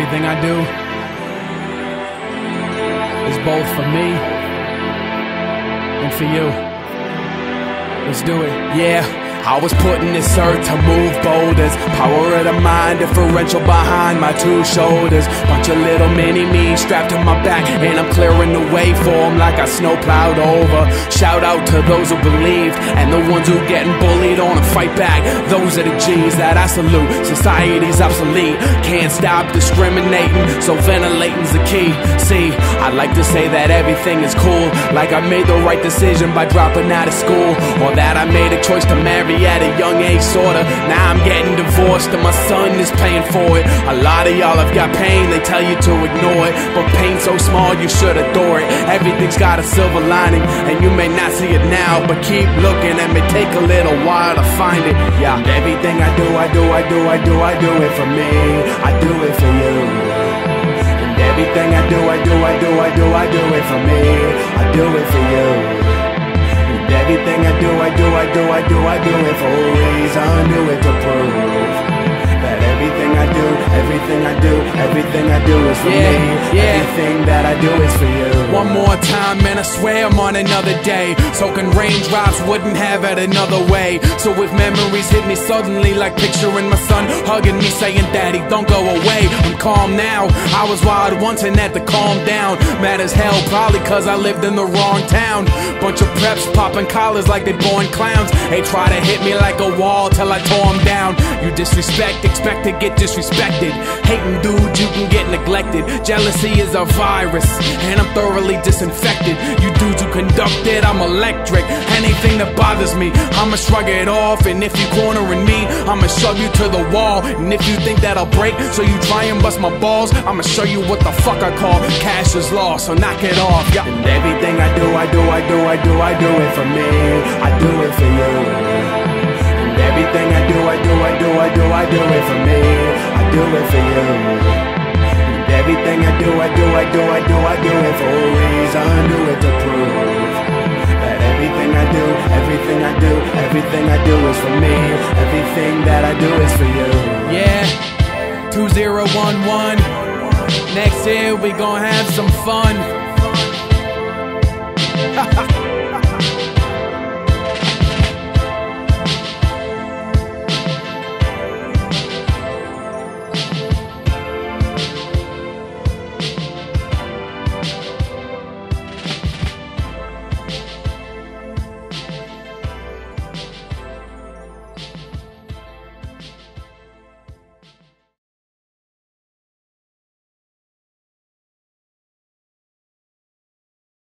Everything I do is both for me and for you. Let's do it. Yeah. I was put in this earth to move boulders. Power of the mind, differential behind my two shoulders. Bunch of little mini me strapped to my back, and I'm clearing the way for them like I snowplowed over. Shout out to those who believed, and the ones who getting bullied on to fight back. Those are the G's that I salute. Society's obsolete, can't stop discriminating, so ventilating's the key. See, I like to say that everything is cool, like I made the right decision by dropping out of school, or that I made a choice to marry at a young age, sorta. Now I'm getting divorced and my son is paying for it. A lot of y'all have got pain, they tell you to ignore it. But pain so small, you should adore it. Everything's got a silver lining, and you may not see it now, but keep looking. It may take a little while to find it. Yeah, everything I do, I do, I do, I do, I do it for me. I do it for you. And everything I do, I do, I do, I do, I do it for me. I do it for you. Everything I do, I do, I do, I do, I do it for a reason, do it to prove that everything I do, everything I do, everything I do is for Yeah, me. yeah. Everything that I do is for you. One more time, man, I swear I'm on another day. Soaking raindrops wouldn't have it another way. So if memories hit me suddenly, like picturing my son hugging me, saying, Daddy, don't go away. I'm calm now. I was wild once and had to calm down. Mad as hell, probably cause I lived in the wrong town. Bunch of preps popping collars like they born clowns. They try to hit me like a wall till I tore them down. You disrespect, expect to get disrespected. Hating dude, you can get neglected. Jealousy is a virus, and I'm thoroughly disinfected. You dudes who conduct it, I'm electric. Anything that bothers me, I'ma shrug it off. And if you cornering me, I'ma shove you to the wall. And if you think that I'll break, so you try and bust my balls, I'ma show you what the fuck I call cash is lost. So knock it off. Yeah. And everything I do, I do, I do, I do, I do it for me. I do it for you. And everything I do, I do, I do, I do, I do it for me. Do it for you. And everything I do, I do, I do, I do, I do it for a reason, do it to prove that everything I do, everything I do, everything I do is for me. Everything that I do is for you. Yeah, 2011. Next year we gon' have some fun.